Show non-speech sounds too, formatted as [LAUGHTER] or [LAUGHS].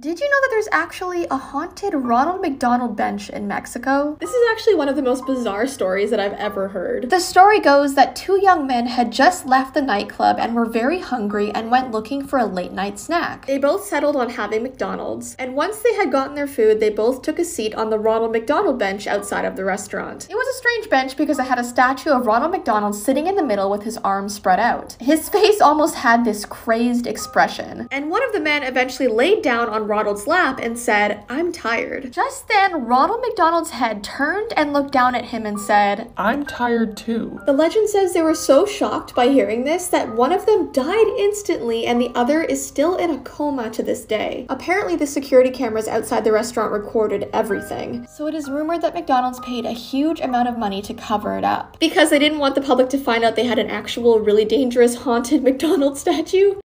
Did you know that there's actually a haunted Ronald McDonald bench in Mexico? This is actually one of the most bizarre stories that I've ever heard. The story goes that two young men had just left the nightclub and were very hungry and went looking for a late night snack. They both settled on having McDonald's, and once they had gotten their food, they both took a seat on the Ronald McDonald bench outside of the restaurant. It was a strange bench because it had a statue of Ronald McDonald sitting in the middle with his arms spread out. His [LAUGHS] face almost had this crazed expression. And one of the men eventually laid down on Ronald's lap and said, I'm tired. Just then, Ronald McDonald's head turned and looked down at him and said, I'm tired too. The legend says they were so shocked by hearing this that one of them died instantly and the other is still in a coma to this day. Apparently, the security cameras outside the restaurant recorded everything. So it is rumored that McDonald's paid a huge amount of money to cover it up. Because they didn't want the public to find out they had an actual, really dangerous, haunted [LAUGHS] McDonald's statue.